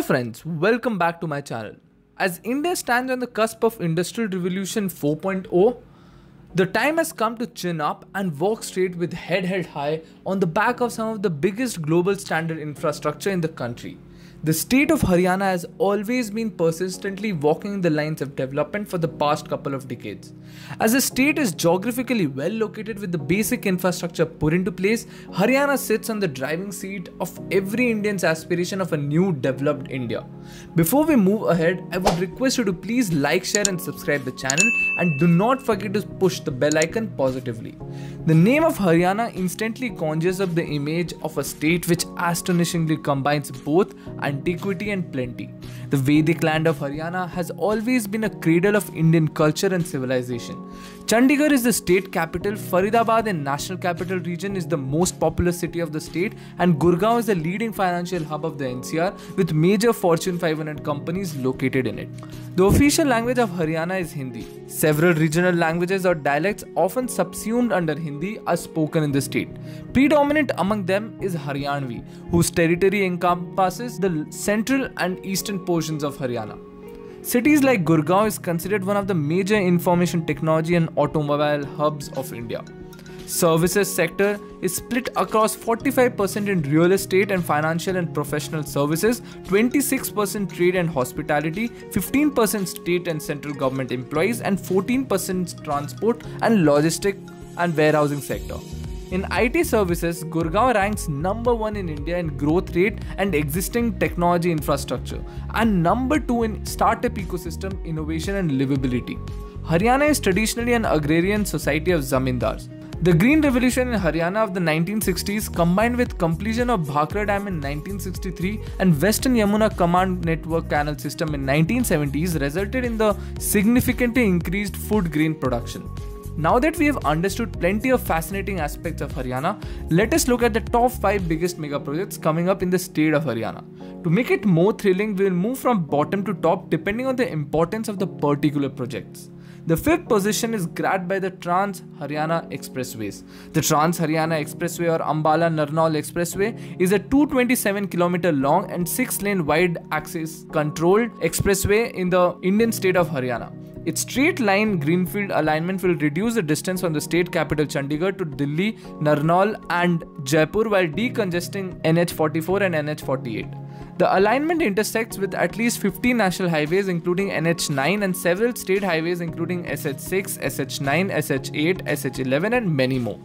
Hello friends, welcome back to my channel. As India stands on the cusp of Industrial Revolution 4.0, the time has come to chin up and walk straight with head held high on the back of some of the biggest global standard infrastructure in the country. The state of Haryana has always been persistently walking the lines of development for the past couple of decades. As the state is geographically well located with the basic infrastructure put into place, Haryana sits on the driving seat of every Indian's aspiration of a new developed India. Before we move ahead, I would request you to please like, share and subscribe the channel and do not forget to push the bell icon positively. The name of Haryana instantly conjures up the image of a state which astonishingly combines both antiquity and plenty. The Vedic land of Haryana has always been a cradle of Indian culture and civilization. Chandigarh is the state capital, Faridabad in National Capital Region is the most populous city of the state, and Gurgaon is the leading financial hub of the NCR with major Fortune 500 companies located in it. The official language of Haryana is Hindi. Several regional languages or dialects, often subsumed under Hindi, are spoken in the state. Predominant among them is Haryanvi, whose territory encompasses the central and eastern portions of Haryana. Cities like Gurgaon is considered one of the major information technology and automobile hubs of India. Services sector is split across 45% in real estate and financial and professional services, 26% trade and hospitality, 15% state and central government employees and 14% transport and logistic and warehousing sector. In IT services, Gurgaon ranks number 1 in India in growth rate and existing technology infrastructure and number 2 in startup ecosystem innovation and livability. Haryana is traditionally an agrarian society of zamindars. The Green Revolution in Haryana of the 1960s combined with completion of Bhakra Dam in 1963 and Western Yamuna Command Network Canal System in 1970s resulted in the significantly increased food grain production. Now that we have understood plenty of fascinating aspects of Haryana, let us look at the top 5 biggest mega projects coming up in the state of Haryana. To make it more thrilling, we will move from bottom to top depending on the importance of the particular projects. The fifth position is grabbed by the Trans Haryana Expressways. The Trans Haryana Expressway or Ambala Narnaul Expressway is a 227 km long and 6 lane wide access controlled expressway in the Indian state of Haryana. Its straight line greenfield alignment will reduce the distance from the state capital Chandigarh to Delhi, Narnaul, and Jaipur while decongesting NH44 and NH48. The alignment intersects with at least 15 national highways, including NH9, and several state highways, including SH6, SH9, SH8, SH11, and many more.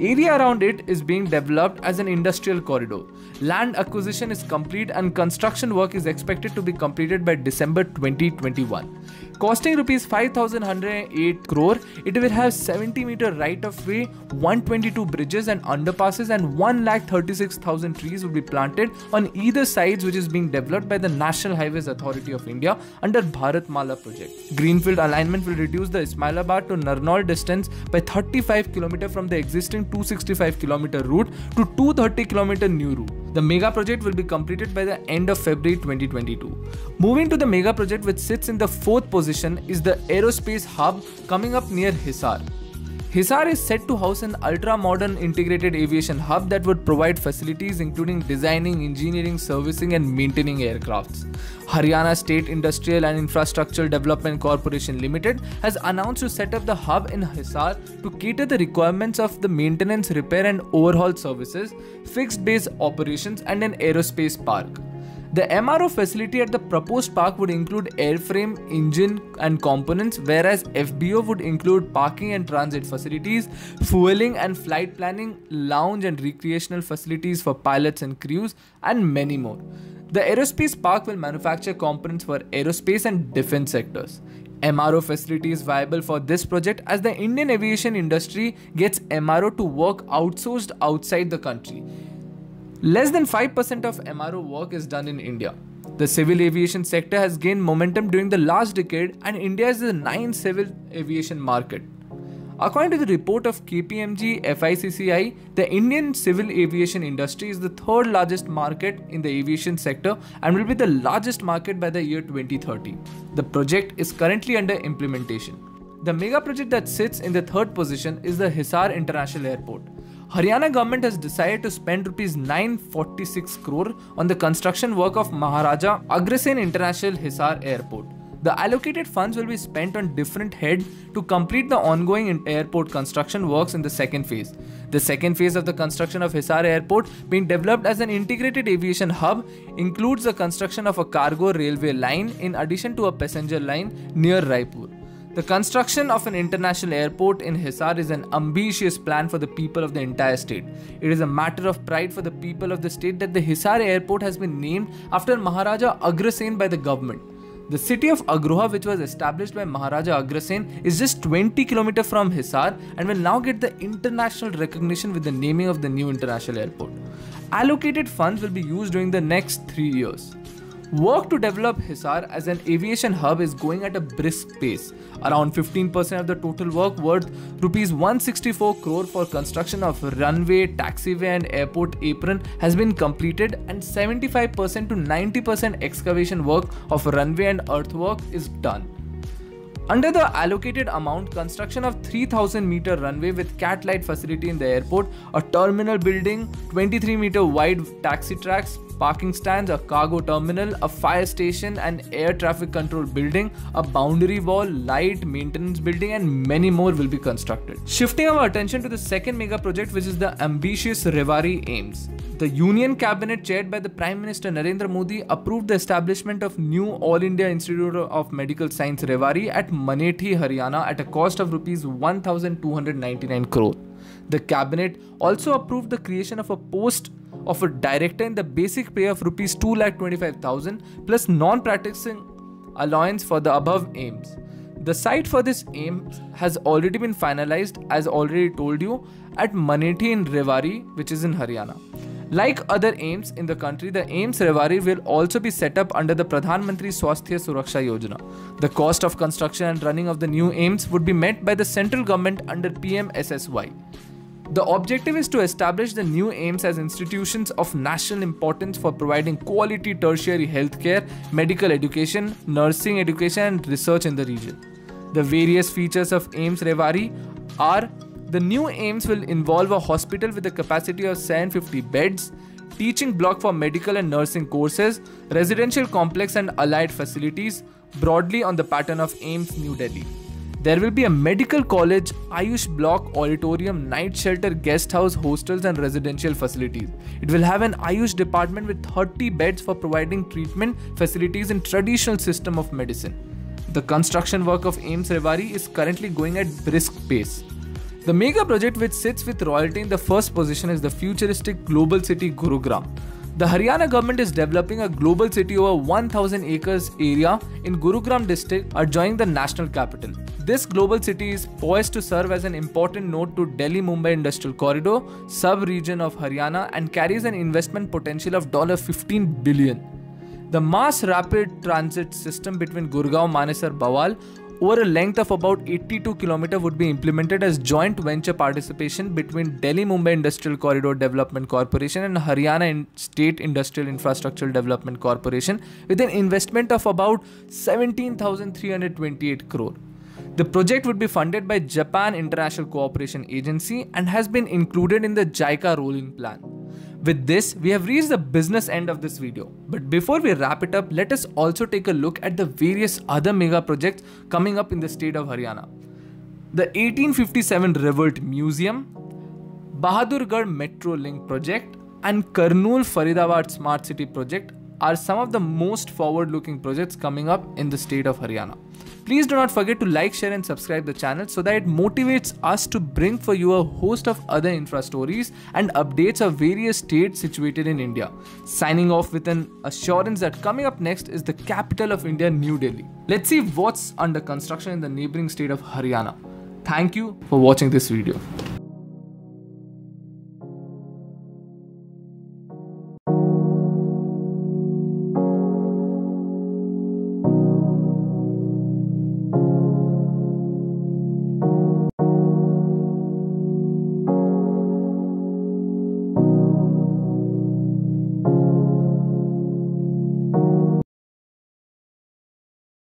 Area around it is being developed as an industrial corridor. Land acquisition is complete, and construction work is expected to be completed by December 2021. Costing rupees 5108 crore, it will have 70 meter right of way, 122 bridges and underpasses, and 1,36,000 trees will be planted on either sides, which is being developed by the National Highways Authority of India under Bharat Mala project. Greenfield alignment will reduce the Ismailabad to Narnaul distance by 35 km from the existing 265 km route to 230 km new route. The mega project will be completed by the end of February 2022. Moving to the mega project which sits in the fourth position is the aerospace hub coming up near Hisar. Hisar is set to house an ultra modern integrated aviation hub that would provide facilities including designing, engineering, servicing, and maintaining aircrafts. Haryana State Industrial and Infrastructure Development Corporation Limited has announced to set up the hub in Hisar to cater the requirements of the maintenance, repair, and overhaul services, fixed base operations, and an aerospace park. The MRO facility at the proposed park would include airframe, engine, and components, whereas FBO would include parking and transit facilities, fueling and flight planning, lounge and recreational facilities for pilots and crews, and many more. The aerospace park will manufacture components for aerospace and defense sectors. MRO facility is viable for this project as the Indian aviation industry gets MRO to work outsourced outside the country. Less than 5% of MRO work is done in India. The civil aviation sector has gained momentum during the last decade and India is the ninth civil aviation market. According to the report of KPMG FICCI, the Indian civil aviation industry is the third largest market in the aviation sector and will be the largest market by the year 2030. The project is currently under implementation. The mega project that sits in the third position is the Hisar International Airport. Haryana government has decided to spend rupees 946 crore on the construction work of Maharaja Agrasen International Hisar Airport. The allocated funds will be spent on different head to complete the ongoing airport construction works in the second phase. The second phase of the construction of Hisar Airport, being developed as an integrated aviation hub, includes the construction of a cargo railway line in addition to a passenger line near Raipur. The construction of an international airport in Hisar is an ambitious plan for the people of the entire state. It is a matter of pride for the people of the state that the Hisar airport has been named after Maharaja Agrasen by the government. The city of Agroha, which was established by Maharaja Agrasen, is just 20 km from Hisar and will now get the international recognition with the naming of the new international airport. Allocated funds will be used during the next three years. Work to develop Hisar as an aviation hub is going at a brisk pace. Around 15% of the total work worth rupees 164 crore for construction of runway, taxiway and airport apron has been completed and 75% to 90% excavation work of runway and earthwork is done. Under the allocated amount, construction of 3000 meter runway with cat light facility in the airport, a terminal building, 23 meter wide taxi tracks, parking stands, a cargo terminal, a fire station, an air traffic control building, a boundary wall, light maintenance building, and many more will be constructed. Shifting our attention to the second mega project, which is the ambitious Rewari AIIMS. The Union Cabinet, chaired by the Prime Minister Narendra Modi, approved the establishment of new All India Institute of Medical Science Rewari at Manethi, Haryana, at a cost of rupees 1,299 crore. The cabinet also approved the creation of a post of a director in the basic pay of rupees 2,25,000 plus non-practicing allowance for the above AIIMS. The site for this aim has already been finalized as already told you at Manethi in Rewari which is in Haryana. Like other AIIMS in the country, the AIIMS Rewari will also be set up under the Pradhan Mantri Swasthya Suraksha Yojana. The cost of construction and running of the new AIIMS would be met by the central government under PMSSY. The objective is to establish the new AIIMS as institutions of national importance for providing quality tertiary healthcare, medical education, nursing education, and research in the region. The various features of AIIMS Rewari are the new AIIMS will involve a hospital with a capacity of 750 beds, teaching block for medical and nursing courses, residential complex and allied facilities, broadly on the pattern of AIIMS New Delhi. There will be a medical college, Ayush block, auditorium, night shelter, guest house, hostels, and residential facilities. It will have an Ayush department with 30 beds for providing treatment facilities in traditional system of medicine. The construction work of AIIMS Rewari is currently going at brisk pace. The mega project which sits with royalty in the first position is the futuristic global city Gurugram. The Haryana government is developing a global city over 1000 acres area in Gurugram district adjoining the national capital. This global city is poised to serve as an important node to Delhi Mumbai Industrial Corridor, sub region of Haryana, and carries an investment potential of $15 billion. The mass rapid transit system between Gurgaon, Manesar, Bawal over a length of about 82 km would be implemented as joint venture participation between Delhi Mumbai Industrial Corridor Development Corporation and Haryana State Industrial Infrastructure Development Corporation with an investment of about 17,328 crore. The project would be funded by Japan International Cooperation Agency and has been included in the JICA rolling plan. With this, we have reached the business end of this video. But before we wrap it up, let us also take a look at the various other mega projects coming up in the state of Haryana. The 1857 Revolt Museum, Bahadurgarh Metro Link project, and Karnal Faridabad Smart City project are some of the most forward looking projects coming up in the state of Haryana. Please do not forget to like, share, and subscribe the channel so that it motivates us to bring for you a host of other infra stories and updates of various states situated in India. Signing off with an assurance that coming up next is the capital of India, New Delhi. Let's see what's under construction in the neighboring state of Haryana. Thank you for watching this video.